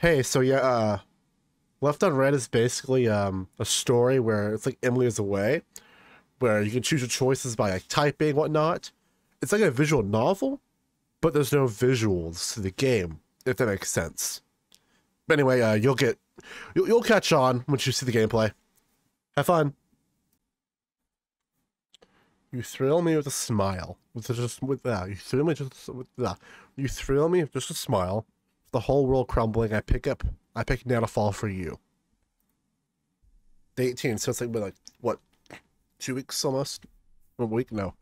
Hey, so yeah, uh, Left on Read is basically um a story where it's like Emily is away, where you can choose your choices by like typing whatnot. It's like a visual novel, but there's no visuals to the game, if that makes sense. But anyway, uh, you'll get you'll, you'll catch on once you see the gameplay. Have fun. You thrill me with a smile. With just with that, you thrill me just with that. You thrill me with just a smile. The whole world crumbling. I pick up. I pick down a fall for you. Day 18. So it's like like what, two weeks almost? One week? No.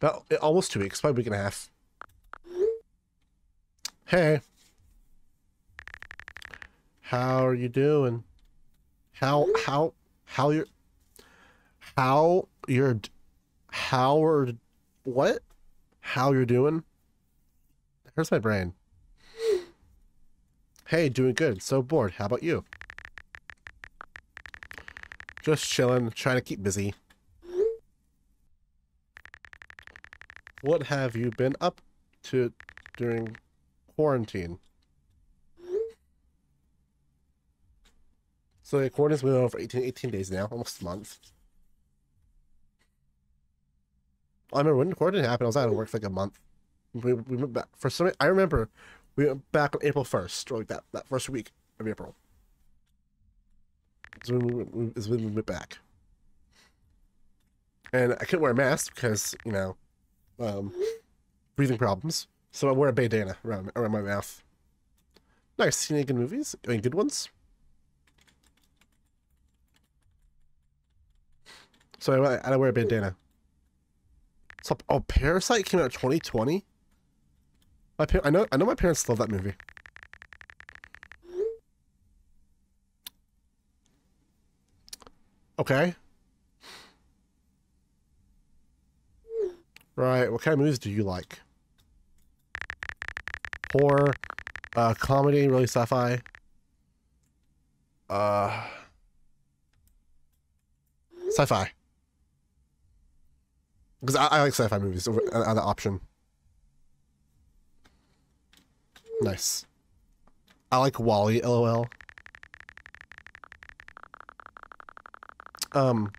About almost two weeks. Probably a week and a half. Hey. How are you doing? How how how you're how you're how are what? How you're doing? Hurts my brain. Hey, doing good. So bored. How about you? Just chilling, trying to keep busy. What have you been up to during quarantine? So the quarantine's been over for 18, 18 days now, almost a month. I remember when the quarantine happened, I was out of work for like a month. We, we went back for some. I remember we went back on April first, or like that that first week of April. Is when we, went- is when we went back. And I couldn't wear a mask because you know, um, breathing problems. So I wore a bandana around around my mouth. Nice. Seen any good movies? Any good ones? So I, I wear a bandana. So, oh, Parasite came out 2020. My par- I know I know my parents love that movie. Okay. Right. What kind of movies do you like? Horror, uh, comedy, really sci-fi. Uh, sci-fi. Because I, I like sci-fi movies uh, option. Nice. I like WALL-E, lol. Um,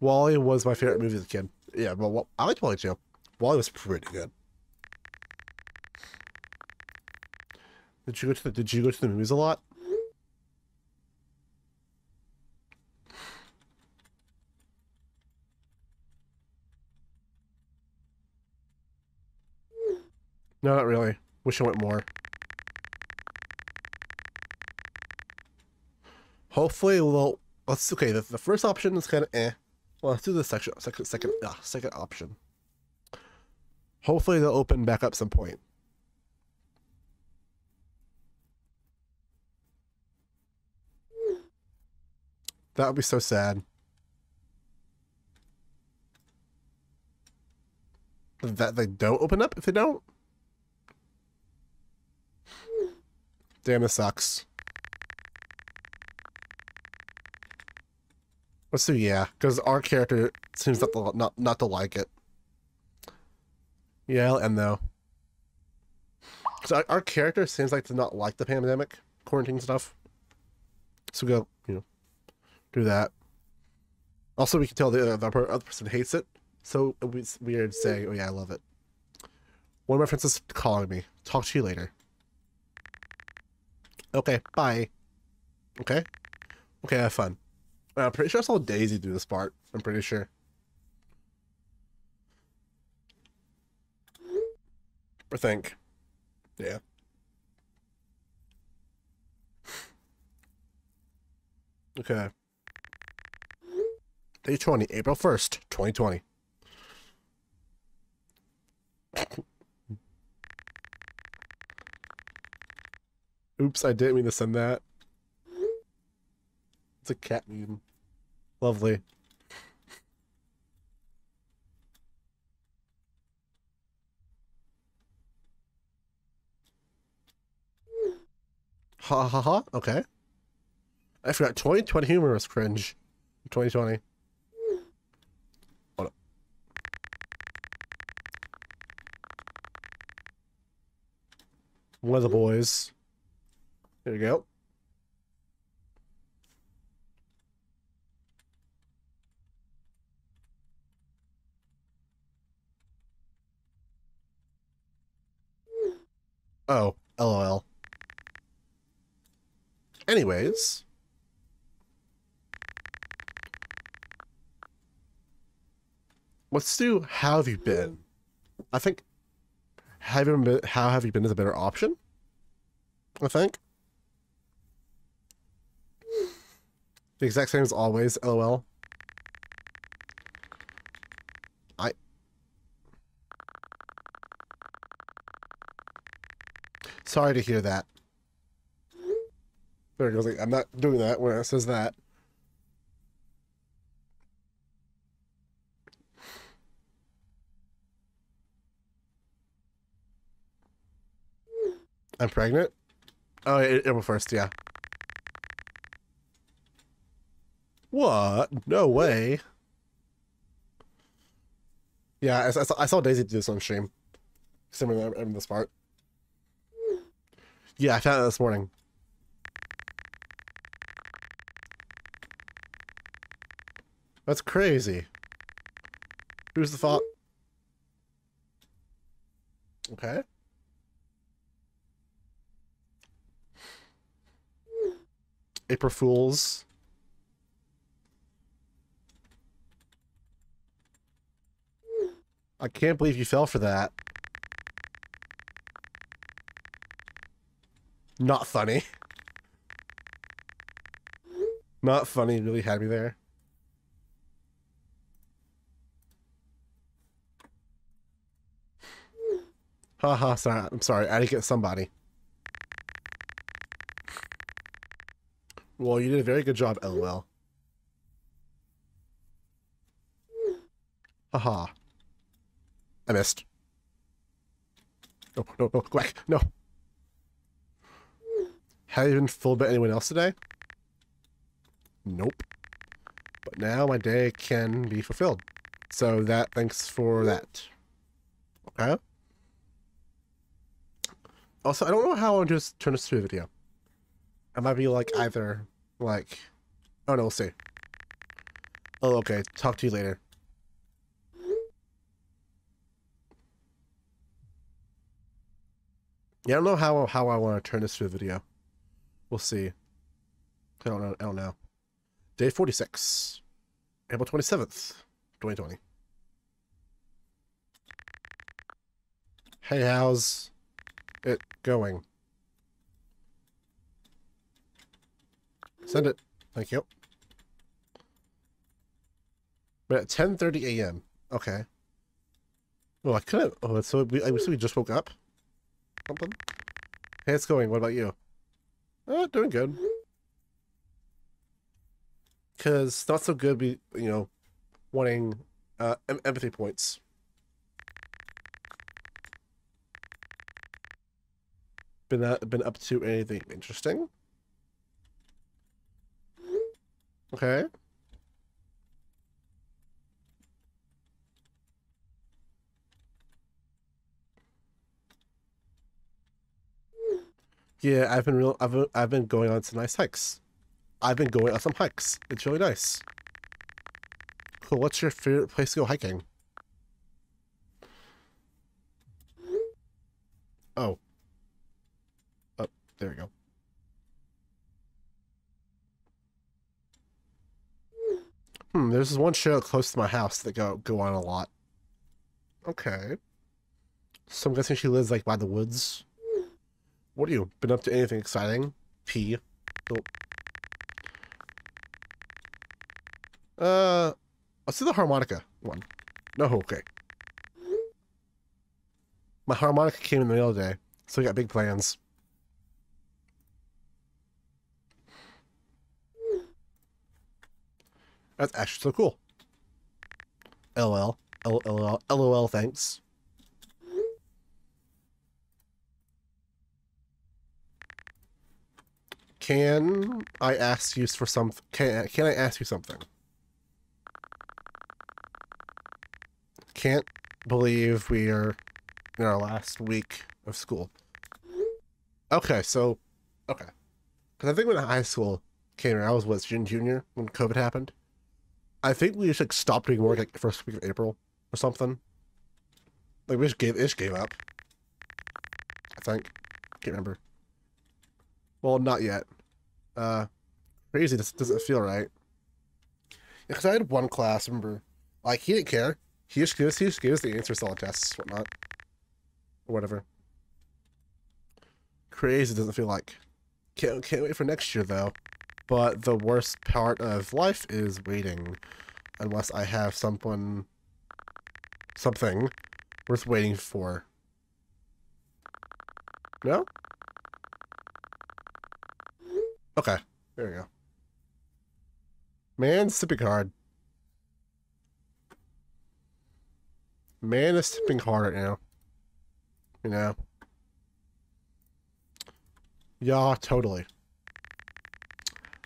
WALL-E was my favorite movie as a kid. Yeah, well, I liked WALL-E too. WALL-E was pretty good. Did you go to the Did you go to the movies a lot? No, not really. Wish I went more. Hopefully, we'll. Let's okay. The, the first option is kind of eh. Well, let's do the second second second uh, second option. Hopefully, they'll open back up some point. That would be so sad. That they don't open up if they don't. Damn, this sucks. Let's do yeah, because our character seems not to, not not to like it. Yeah, I'll end though. So our, our character seems like to not like the pandemic, quarantine stuff. So go, you know, do that. Also, we can tell the other, the other person hates it, so it's weird saying, "Oh yeah, I love it." One of my friends is calling me. Talk to you later. Okay, bye. Okay? Okay, have fun. Uh, I'm pretty sure I saw Daisy do this part. I'm pretty sure. I think. Yeah. Okay. Day 20, April 1st, 2020. Oops, I didn't mean to send that. It's a cat meme. Lovely. Ha ha ha. Okay. I forgot 2020 humor was cringe. 2020. Hold up. one of the boys. There you go. Oh, lol. Anyways. Let's how have you been? I think have you been, how have you been is a better option. I think. The exact same as always, lol. I Sorry to hear that. There it goes. I'm not doing that when it says that. I'm pregnant? Oh, April 1st, yeah. What? No way. Yeah, I, I, saw, I saw Daisy do this on stream. Similar in this part. Yeah, I found it this morning. That's crazy. Who's the fault? Okay. April Fools. I can't believe you fell for that. Not funny. Not funny, really had me there. Haha, sorry. I'm sorry. I to get somebody. Well, you did a very good job, lol. Haha. I missed. No, no, no, go. No. Have you been full about anyone else today? Nope. But now my day can be fulfilled. So that, thanks for that. Okay. Also, I don't know how I'll just turn this to a video. I might be like either like, oh no, we'll see. Oh, okay. Talk to you later. Yeah, I don't know how how I want to turn this to a video. We'll see. I don't know. I don't know. Day forty six, April twenty seventh, twenty twenty. Hey, how's it going? Send it. Thank you. But at 10.30 a.m. Okay. Oh, I couldn't. Oh, so we, so we just woke up? Something? Hey, it's going. What about you? Oh, doing good. Because not so good be, you know, wanting uh, empathy points. Been, uh, been up to anything interesting? Okay. Yeah, I've been real. I've I've been going on some nice hikes. I've been going on some hikes. It's really nice. Cool. What's your favorite place to go hiking? Oh. Oh, there we go. Hmm, there's this one show close to my house that go go on a lot. Okay. So I'm guessing she lives like by the woods. What have you been up to anything exciting? P. Oh. Uh let's do the harmonica one. No, okay. My harmonica came in the mail today, so we got big plans. That's actually so cool. LOL. LOL. LOL, thanks. Can I ask you for some can can I ask you something? Can't believe we are in our last week of school. Okay, so okay, because I think when high school came around, I was what junior when COVID happened. I think we just like stopped doing work like first week of April or something. Like we just gave ish gave up. I think. Can't remember. Well, not yet. Uh, crazy. This doesn't feel right. Because I had one class. Remember, like he didn't care. He just gives he just gives the answers to all the tests, whatnot, or whatever. Crazy doesn't feel like. Can't can't wait for next year though. But the worst part of life is waiting, unless I have someone, something, worth waiting for. No. Okay, there we go. Man, sipping hard. Man is sipping hard right now. You know. Yeah, totally.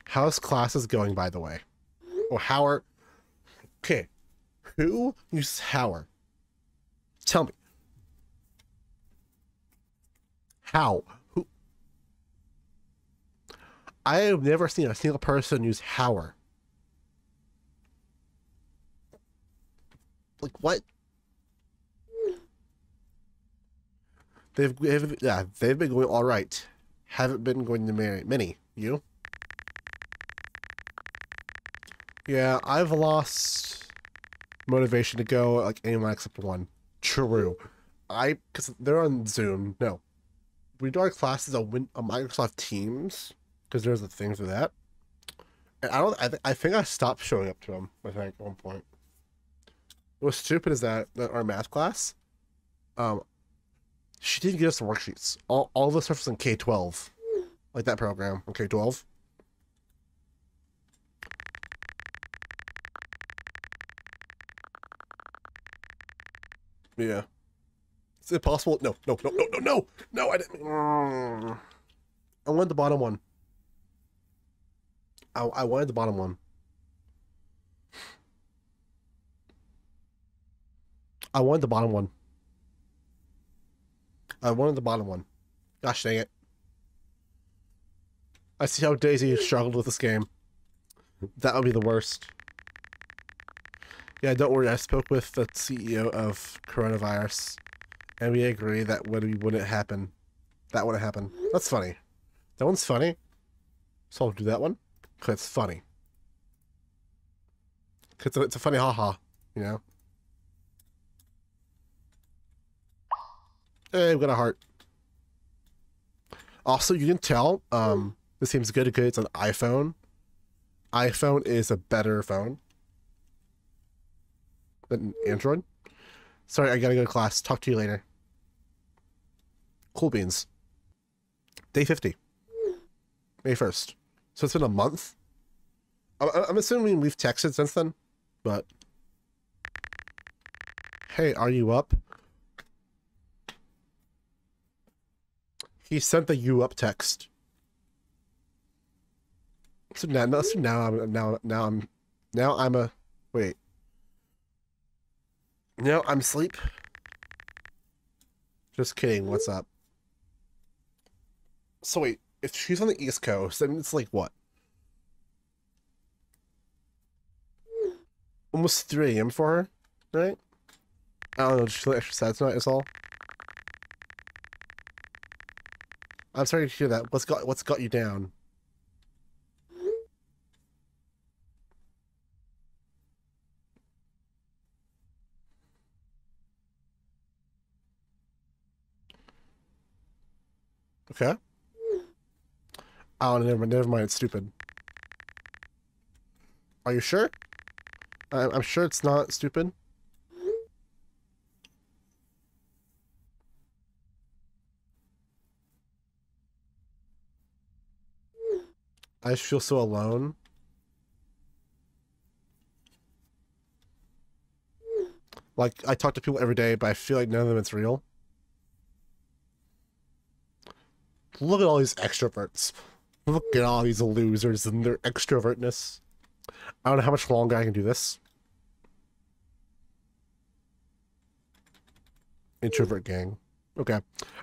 How's classes going, by the way? Or how are... Okay. Who uses Hauer? Tell me. How? I have never seen a single person use Hauer. Like, what? They've, they've yeah, they've been going all right. Haven't been going to marry many. You? Yeah, I've lost motivation to go like anyone except one. True. I because they're on Zoom. No, we do our classes on, Win- on Microsoft Teams because there's a thing for that. And I don't. I, th- I think I stopped showing up to them. I think at one point. What's stupid is that, that our math class, um, she didn't give us the worksheets. All all the stuff is in K twelve, like that program in K twelve. Yeah. Is it possible? No, no, no, no, no, no, no, I didn't. I wanted the bottom one. I, I wanted the bottom one. I wanted the bottom one. I wanted the bottom one. Gosh dang it. I see how Daisy struggled with this game. That would be the worst. Yeah, don't worry. I spoke with the CEO of coronavirus, and we agree that would wouldn't happen. That wouldn't happen. That's funny. That one's funny. So I'll do that one because it's funny. Cause it's a funny haha, you know. Hey, we got a heart. Also, you can tell um, this seems good because it's an iPhone. iPhone is a better phone than Android. Sorry, I gotta go to class. Talk to you later. Cool beans. Day 50. May 1st. So it's been a month. I'm assuming we've texted since then, but. Hey, are you up? He sent the you up text. So now, so now I'm now now I'm now I'm a wait. No, I'm asleep. Just kidding. What's up? So wait, if she's on the East Coast, then it's like what? Almost 3 a.m. for her, right? I don't know, just extra sad tonight is all. I'm sorry to hear that. What's got what's got you down? Okay. Oh, never mind. Never mind. It's stupid. Are you sure? I'm, I'm sure it's not stupid. I just feel so alone. Like, I talk to people every day, but I feel like none of them it's real. Look at all these extroverts. Look at all these losers and their extrovertness. I don't know how much longer I can do this. Introvert gang. Okay.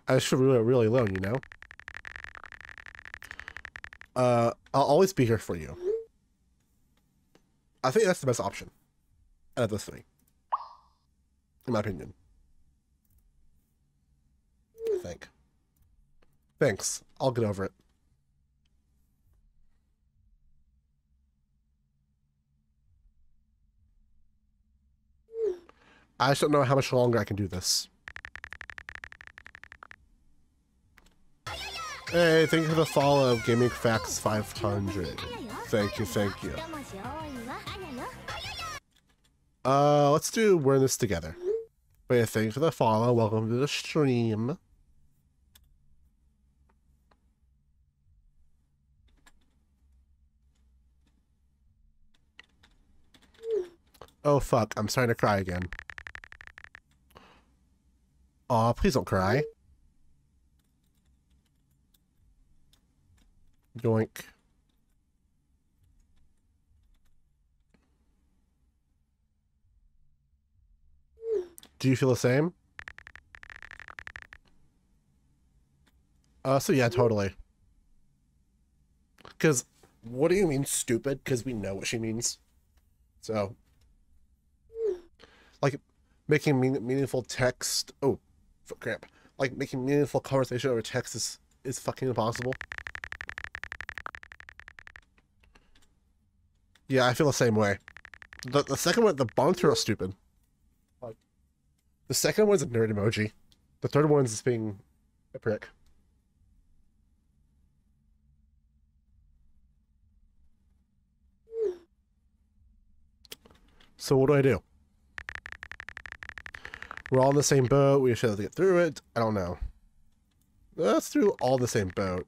I should really, really alone, you know? Uh, I'll always be here for you. I think that's the best option out of the three, in my opinion. I think. Thanks. I'll get over it. I just don't know how much longer I can do this. Hey, thank you for the follow, Gaming Facts 500. Thank you, thank you. Uh, let's do We're in this together. But yeah, thank you for the follow. Welcome to the stream. Oh fuck, I'm starting to cry again. Aw, please don't cry. Yoink. Do you feel the same? Uh, so yeah, totally. Because, what do you mean stupid? Because we know what she means. So, like, making mean meaningful text. Oh, crap. Like, making meaningful conversation over text is, is fucking impossible. Yeah, I feel the same way. The, the second one, the bonds are stupid. Like, the second one's a nerd emoji. The third one's just being a prick. So what do I do? We're all in the same boat. We should have to get through it. I don't know. Let's all the same boat.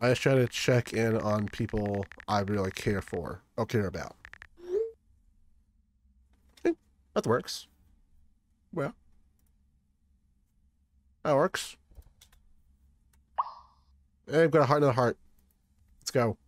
I just try to check in on people I really care for or care about. Eh, that works. Well, that works. Eh, I've got a heart in the heart. Let's go.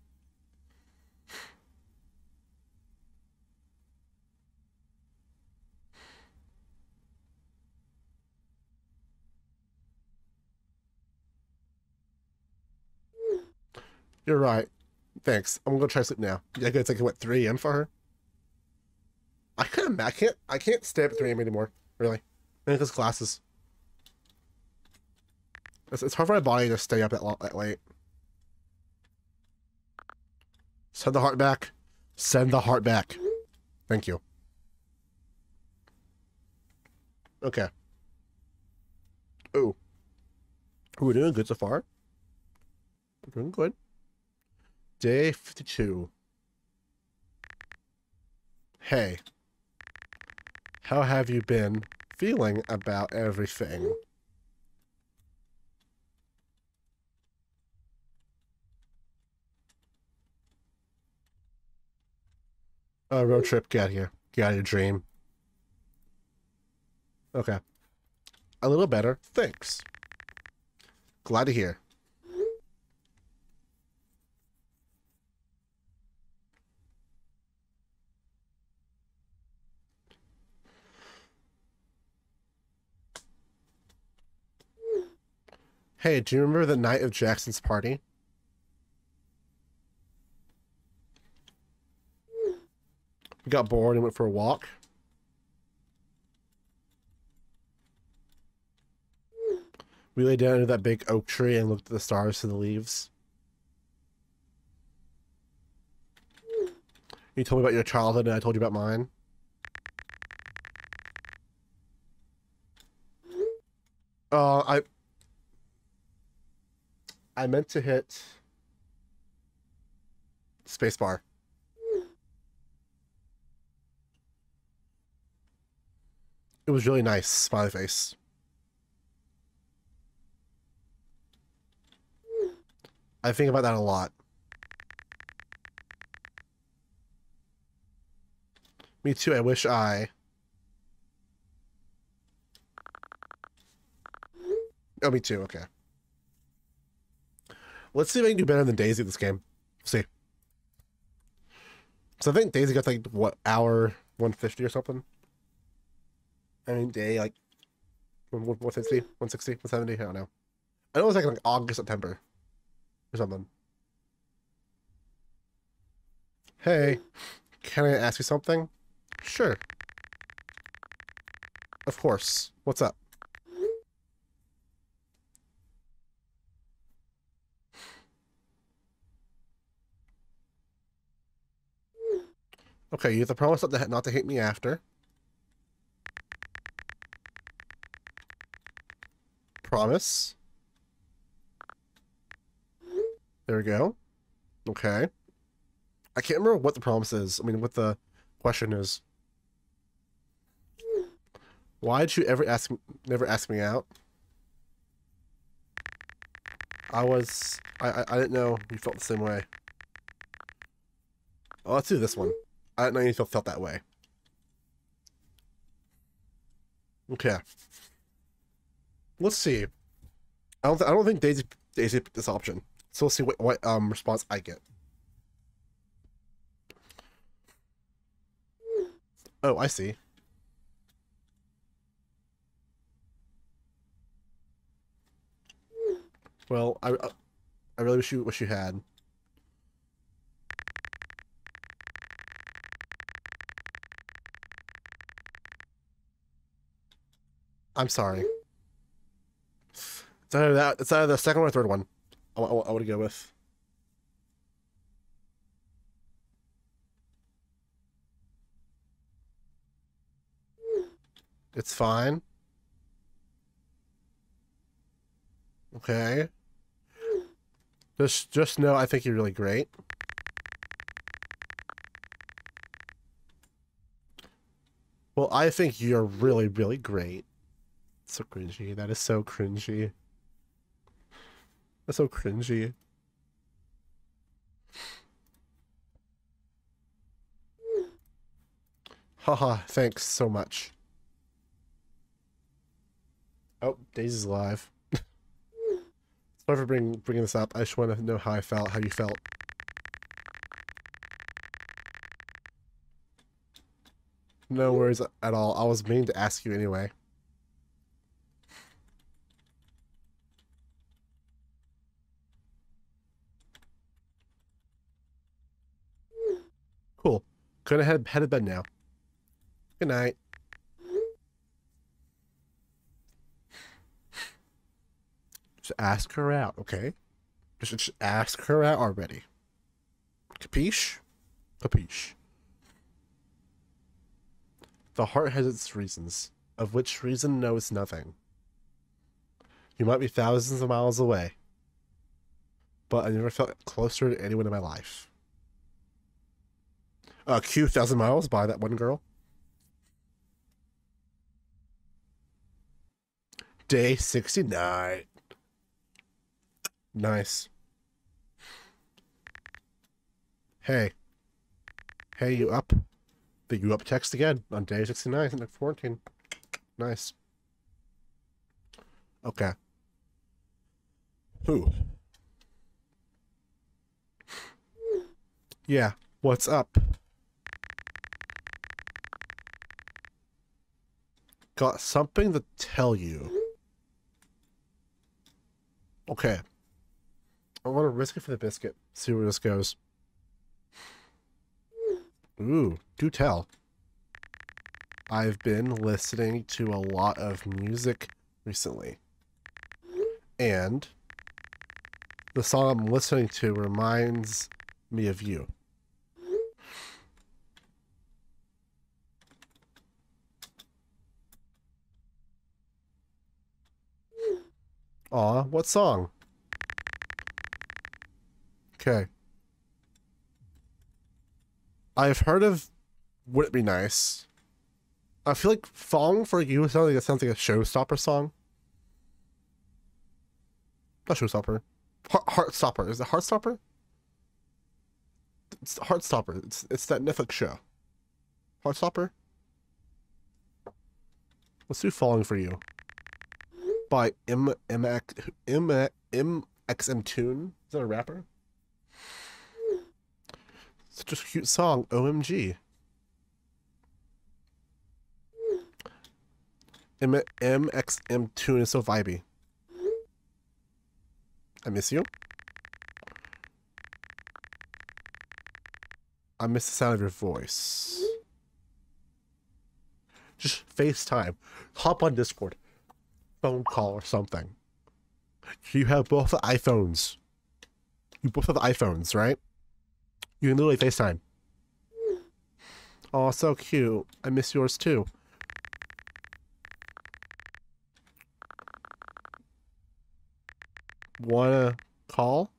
You're right. Thanks. I'm gonna try sleep now. Yeah, it's like what 3 a.m. for her. I can't. I can't. I can't stay up at 3 a.m. anymore. Really. It's classes. It's, it's hard for my body to stay up that, that late. Send the heart back. Send the heart back. Thank you. Okay. Ooh. We're doing good so far. We're doing good. Day 52. Hey. How have you been feeling about everything? Uh, road trip, get here. Get out of your dream. Okay. A little better. Thanks. Glad to hear. Hey, do you remember the night of Jackson's party? We got bored and went for a walk. We lay down under that big oak tree and looked at the stars through the leaves. You told me about your childhood and I told you about mine. Uh, I I meant to hit spacebar. It was really nice, smiley face. I think about that a lot. Me too, I wish I... Oh, me too, okay. Let's see if I can do better than Daisy this game. see. So I think Daisy got like what hour 150 or something. I mean day like 150, 160, hmm. 170. I don't know. I know it was like, like August, September, or something. Hey, can I ask you something? Sure. Of course. What's up? Okay, you have to promise not to, not to hate me after. Promise. There we go. Okay. I can't remember what the promise is. I mean, what the question is. Why did you ever ask, never ask me out? I was, I, I, I didn't know you felt the same way. Oh, let's do this one. I don't know if you felt that way. Okay. Let's see. I don't, I don't think Daisy, Daisy picked this option. So we'll see what, what um response I get. Oh, I see. Well, I, I really wish you wish you had. I'm sorry. It's either that. It's either the second or third one. I, I, I to go with. It's fine. Okay. Just just know I think you're really great. Well, I think you're really, really great. So cringy. That is so cringy. That's so cringy. Haha, thanks so much. Oh, Daisy's alive. Sorry for bring, bringing this up. I just want to know how I felt, how you felt. No worries at all. I was meaning to ask you anyway. Gonna head, head to bed now. Good night. Just ask her out, okay? Just, just ask her out already. Capiche? Capiche. The heart has its reasons, of which reason knows nothing. You might be thousands of miles away, but I never felt closer to anyone in my life. Uh, Q Thousand Miles by that one girl. Day 69. Nice. Hey. Hey, you up? The you up text again on day 69 and 14. Nice. Okay. Who? Yeah, what's up? Got something to tell you. Okay. I want to risk it for the biscuit. See where this goes. Ooh, do tell. I've been listening to a lot of music recently. And the song I'm listening to reminds me of you. Aw, what song? Okay. I've heard of Would It Be Nice? I feel like Falling for You sounds like it sounds like a showstopper song. Not showstopper. Heart Heartstopper. Is it Heartstopper? It's Heartstopper. It's it's that Netflix show. Heartstopper? Let's do Falling for You. By M M X M M X M Tune. Is that a rapper? Such a cute song. OMG. M mxmtoon is so vibey. I miss you. I miss the sound of your voice. Just FaceTime. Hop on Discord. Phone call or something. You have both iPhones. You both have iPhones, right? You can literally FaceTime. Oh, so cute. I miss yours too. Wanna call?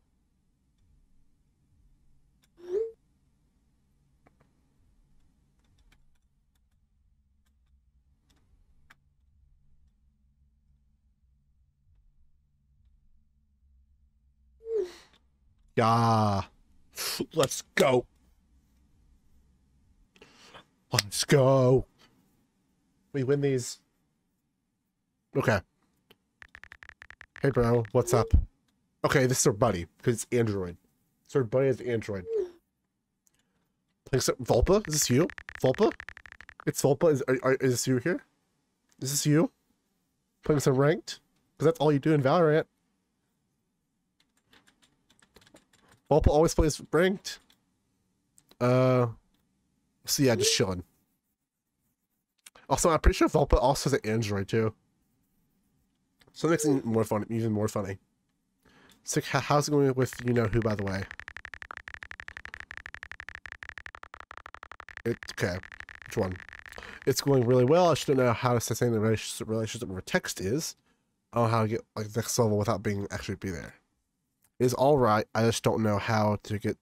Yeah. Let's go. Let's go. We win these. Okay. Hey, bro. What's up? Okay, this is our buddy, because it's Android. So our buddy is Android. Playing Vulpa? Is this you? Vulpa? It's Vulpa. Is, are, are, is this you here? Is this you? Playing some ranked? Because that's all you do in Valorant. Vulpa always plays ranked. Uh, so yeah, just chilling. Also, I'm pretty sure Vulpa also has an Android too. So it makes it more fun, even more funny. So how's it going with you know who, by the way? It, okay, which one? It's going really well. I just don't know how to say the relationship, relationship over text is. I don't know how to get like next level without being actually be there. It's all right. I just don't know how to get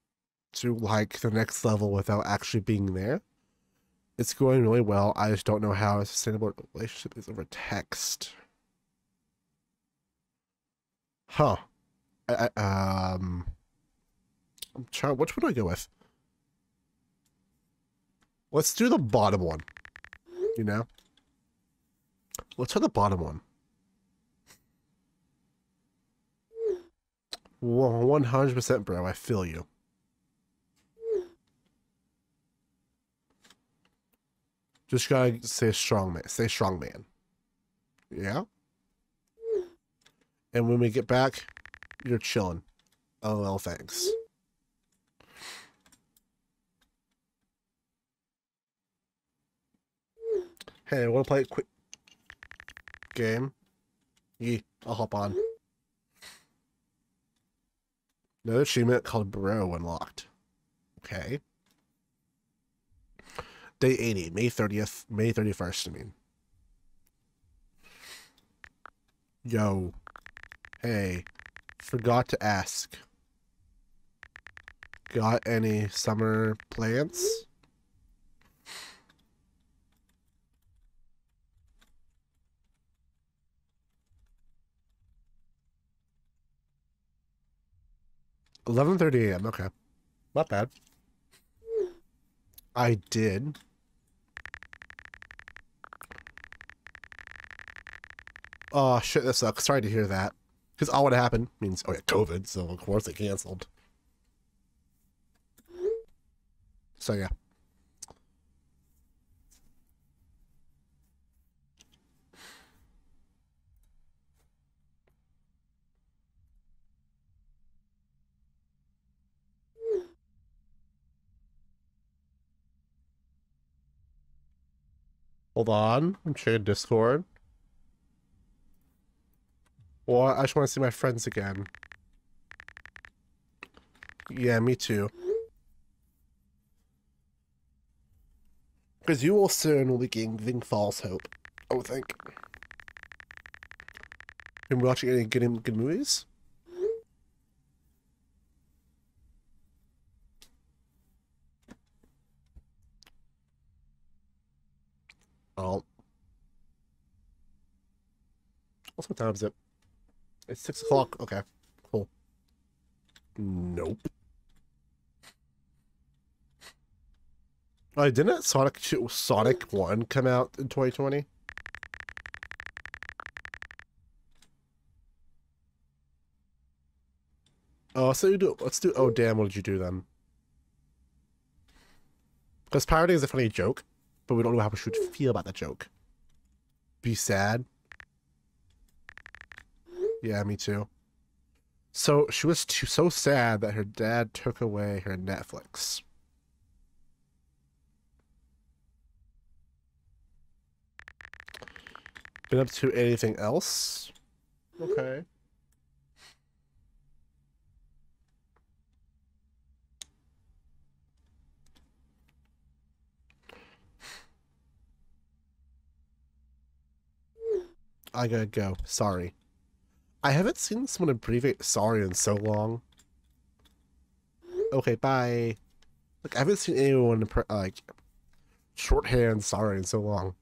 to like the next level without actually being there. It's going really well. I just don't know how a sustainable relationship is over text. Huh. I, I, um, I'm trying. Which one do I go with? Let's do the bottom one. You know? Let's try the bottom one. 100% bro, I feel you. Just gotta say strong man. Stay strong man. Yeah? And when we get back, you're chilling. Oh thanks. Hey, I wanna play a quick game? Yeah, I'll hop on. Another achievement called Bro unlocked. Okay. Day 80, May 30th, May 31st, I mean. Yo. Hey. Forgot to ask. Got any summer plans? Eleven thirty a.m. Okay, not bad. I did. Oh, shit, that sucks. Sorry to hear that. Because all what happened means, oh yeah, COVID, so of course they canceled. So yeah. Hold on, I'm checking Discord. Well, I just want to see my friends again. Yeah, me too. Because you will soon be giving false hope, I would think. Been watching any good, good movies? Oh. What time is it? It's six o'clock. Okay, cool. Nope. Oh, didn't Sonic Sonic One come out in 2020? Oh, so you do. Let's do. Oh, damn! What did you do then? Because parody is a funny joke, but we don't know how we should feel about the joke. Be sad. Yeah, me too. So she was too, so sad that her dad took away her Netflix. Been up to anything else? Okay. I gotta go. Sorry. I haven't seen someone abbreviate sorry in so long. Okay, bye. Like, I haven't seen anyone, like, shorthand sorry in so long.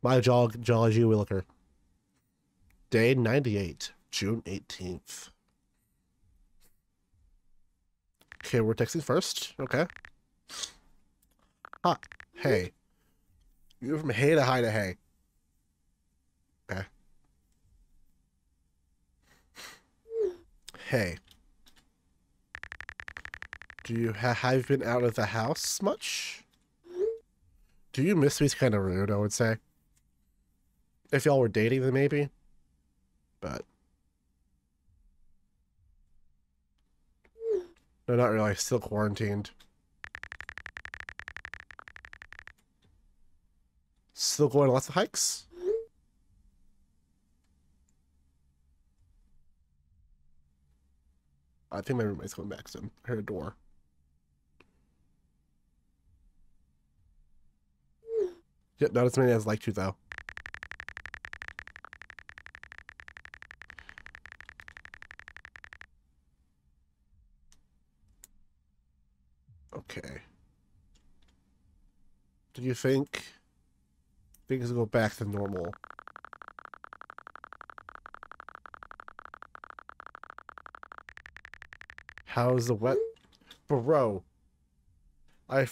My geology Williker. Day 98, June 18th. Okay, we're texting first. Okay. Hey. You're from hey to hi to hey. Okay. Hey. Do you ha have been out of the house much? Do you miss me? It's kind of rude, I would say. If y'all were dating, then maybe. But. No, not really. Still quarantined. Still going lots of hikes? I think my roommate's coming back soon. I heard a door. Yep, not as many as like to though. Okay. Do you think things will go back to normal? How's the wet? Mm-hmm. Bro. I.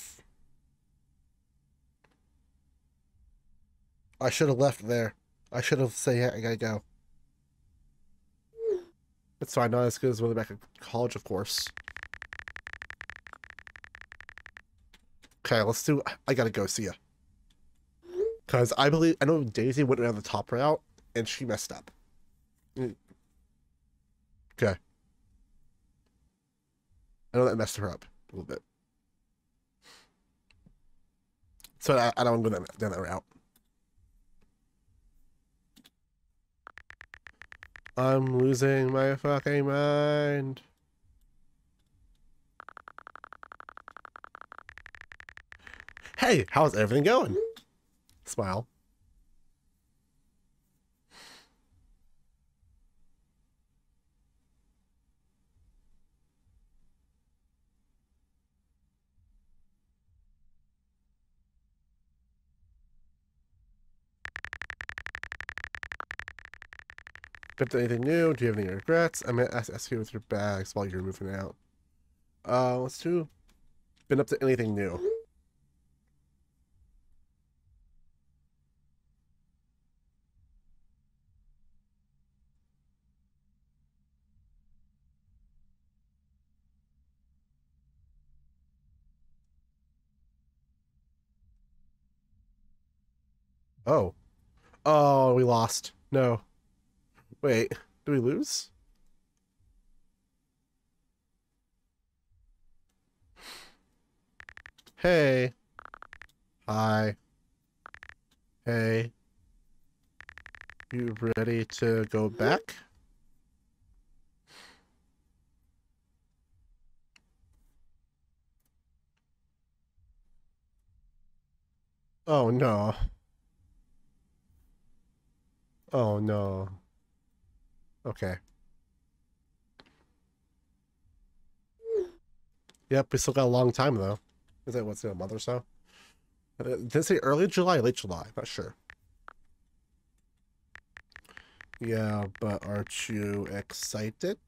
I should have left there. I should have said, yeah, I gotta go. Mm. It's fine, not as good as when back at college, of course. Okay, let's do, I gotta go, see ya. Mm-hmm. Because I believe, I know Daisy went around the top route, and she messed up. Mm. Okay. I know that messed her up a little bit. So I, I don't want to go down that route. I'm losing my fucking mind. Hey, how's everything going? Smile. Been to anything new? Do you have any regrets? I'm gonna ask, ask you with your bags while you're moving out. Uh, let's do. Been up to anything new? Oh. Oh, we lost. No. Wait, do we lose? Hey. Hi. Hey. You ready to go back? Oh no. Oh no. Okay. Yep, we still got a long time though. Is it what's it, a month or so? Uh, did it say early July, late July? Not sure. Yeah, but aren't you excited?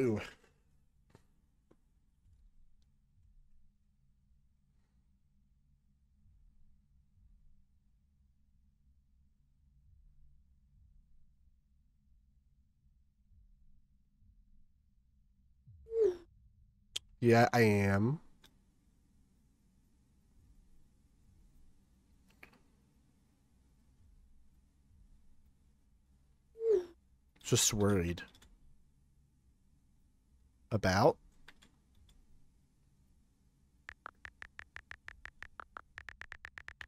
Ooh. Yeah, I am. Just worried. About?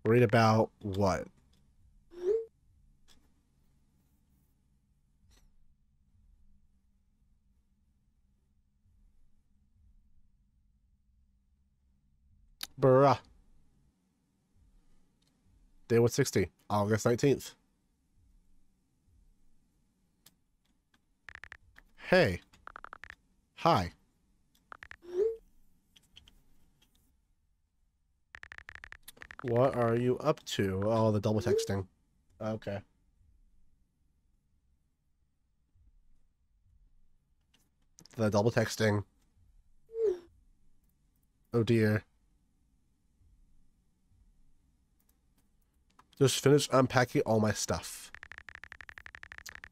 Worried about what? Bruh. Day 160, August 19th. Hey. Hi. What are you up to? Oh, the double texting. Okay. The double texting. Oh dear. Just finished unpacking all my stuff.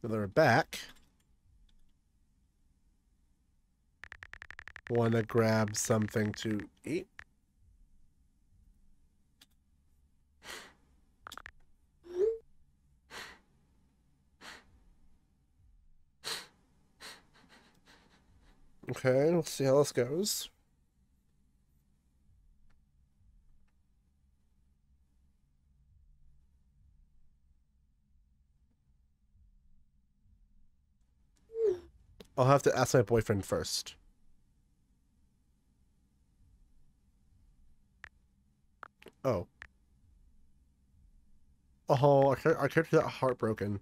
Now they're back. Want to grab something to eat? Okay, we'll see how this goes. I'll have to ask my boyfriend first. Oh. Oh, our, our character got heartbroken.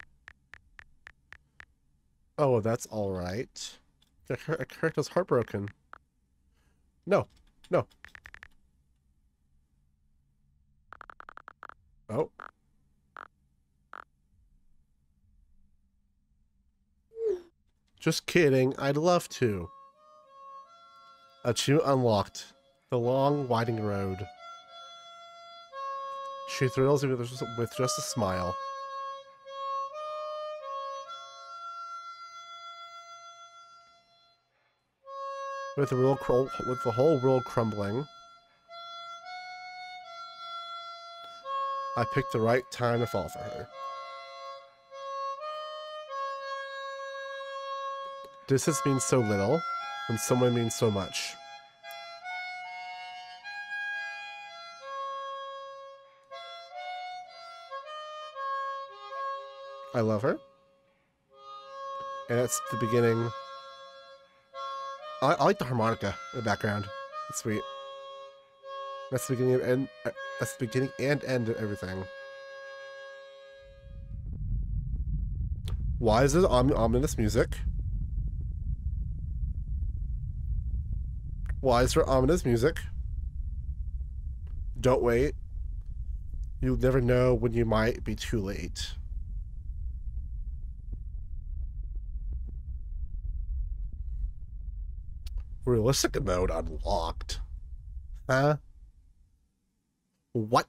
Oh, that's alright. Our character's heartbroken. No. No. Oh. Just kidding. I'd love to. Achievement unlocked. The long, winding road. She thrills me with, just a smile. With the with the whole world crumbling, I picked the right time to fall for her. Distance means so little, when someone means so much. I love her. And it's the beginning. I, I like the harmonica in the background. It's sweet. That's the beginning of end. Uh, that's the beginning and end of everything. Why is it ominous music? Why is there ominous music? Don't wait. You never know when you might be too late. Realistic mode unlocked. Huh? What?